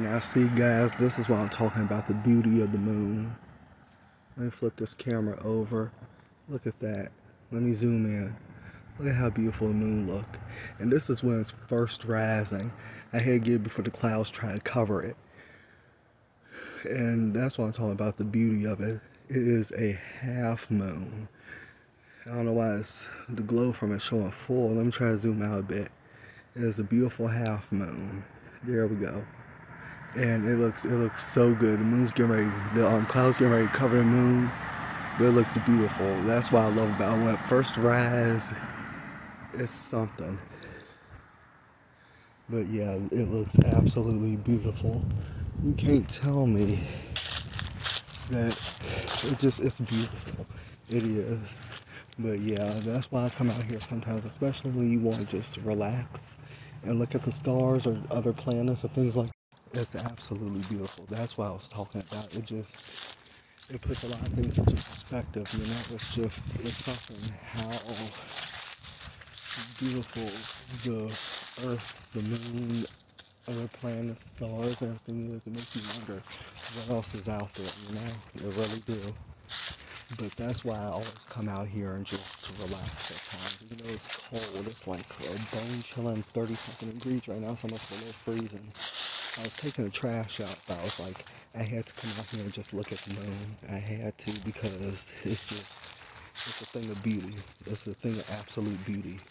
Now see guys, this is what I'm talking about, the beauty of the moon. Let me flip this camera over. Look at that. Let me zoom in. Look at how beautiful the moon look. And this is when it's first rising. I had to get before the clouds try to cover it. And that's what I'm talking about, the beauty of it. It is a half moon. I don't know why it's the glow from it showing full. Let me try to zoom out a bit. It is a beautiful half moon. There we go and it looks it looks so good. The moon's getting ready, the um, clouds getting ready to cover the moon, but it looks beautiful. That's what I love about it. When it first rise, it's something. But yeah, it looks absolutely beautiful. You can't tell me that it just it's beautiful. It is. But yeah, that's why I come out here sometimes, especially when you want to just relax and look at the stars or other planets or things like it's absolutely beautiful. That's what I was talking about. It just it puts a lot of things into perspective. You know, it's just it's something how beautiful the earth, the moon, other planets, stars, everything is. It makes you wonder what else is out there. You know, it really do. But that's why I always come out here and just to relax at times. Even though it's cold, it's like a bone chilling 30 something degrees right now. It's almost a little freezing. I was taking the trash out, but I was like, I had to come out here and just look at the moon. I had to because it's just, it's a thing of beauty. It's a thing of absolute beauty.